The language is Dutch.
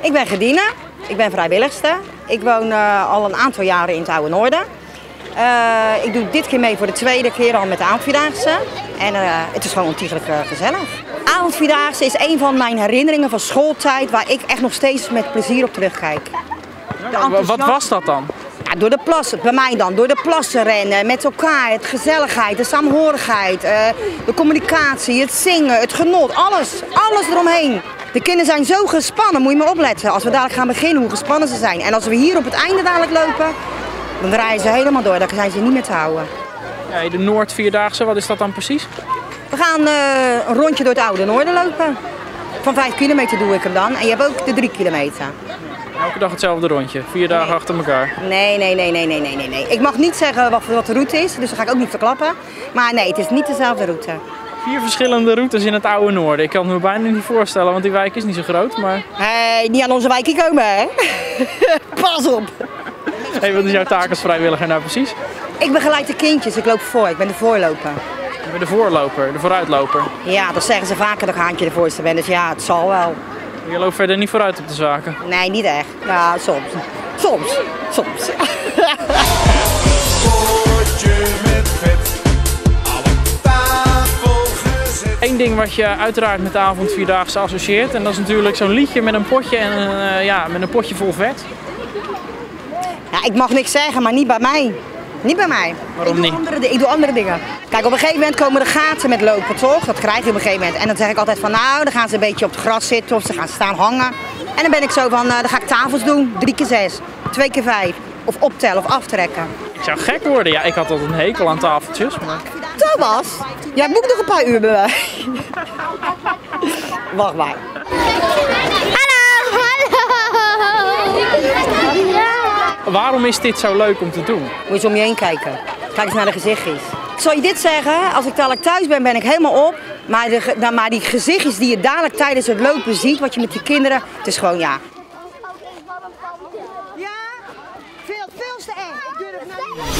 Ik ben Gedine, ik ben vrijwilligster. Ik woon eh, al een aantal jaren in het Oude Noorden. Eh, ik doe dit keer mee voor de tweede keer al met de avondvierdaagse. En eh, het is gewoon ontiegelijk gezellig. Avondvierdaagse is een van mijn herinneringen van schooltijd waar ik echt nog steeds met plezier op terugkijk. Wat was dat dan? Ja, door de plassen, bij mij dan, door de plassen rennen, met elkaar, het gezelligheid, de saamhorigheid, eh, de communicatie, het zingen, het genot, alles, alles eromheen. De kinderen zijn zo gespannen, moet je maar opletten. Als we dadelijk gaan beginnen, hoe gespannen ze zijn. En als we hier op het einde dadelijk lopen, dan draaien ze helemaal door, dan zijn ze niet meer te houden. Ja, de Noordvierdaagse, wat is dat dan precies? We gaan eh, een rondje door het oude noorden lopen. Van vijf kilometer doe ik hem dan. En je hebt ook de drie kilometer. Elke dag hetzelfde rondje, vier dagen Nee. achter elkaar. Nee, nee, nee, nee, nee, nee, nee, nee. Ik mag niet zeggen wat, wat de route is, dus dat ga ik ook niet verklappen. Maar nee, het is niet dezelfde route. Vier verschillende routes in het oude Noorden. Ik kan het me bijna niet voorstellen, want die wijk is niet zo groot. Maar Hey, niet aan onze wijkie komen, hè? Pas op. hey, wat is jouw taak als vrijwilliger nou precies? Ik begeleid de kindjes, ik loop voor, ik ben de voorloper. Ik ben de voorloper, de vooruitloper. Ja, dat zeggen ze vaker dat ik haantje de voorste ben, dus ja, het zal wel. Je loopt verder niet vooruit op de zaken. Nee, niet echt. Ja, soms. Soms. Soms. Eén ding wat je uiteraard met de avond Vierdaagse associeert. En dat is natuurlijk zo'n liedje met een potje en eh, ja, met een potje vol vet. Ja, ik mag niks zeggen, maar niet bij mij. Niet bij mij. Waarom ik doe niet? Andere, ik doe andere dingen. Kijk, op een gegeven moment komen er gaten met lopen, toch? Dat krijg je op een gegeven moment. En dan zeg ik altijd van, nou, dan gaan ze een beetje op het gras zitten of ze gaan staan hangen. En dan ben ik zo van, eh, dan ga ik tafels doen. Drie keer zes, twee keer vijf. Of optellen of aftrekken. Ik zou gek worden. Ja, ik had altijd een hekel aan tafeltjes. Maar... Thomas, jij boekt nog een paar uur bij mij. Wacht maar. Waarom is dit zo leuk om te doen? Moet je eens om je heen kijken. Kijk eens naar de gezichtjes. Ik zal je dit zeggen, als ik dadelijk thuis ben, ben ik helemaal op. Maar, de, nou, maar die gezichtjes die je dadelijk tijdens het lopen ziet, wat je met die kinderen, het is gewoon ja. Ja, veel, veel te eng. Ik durf niet.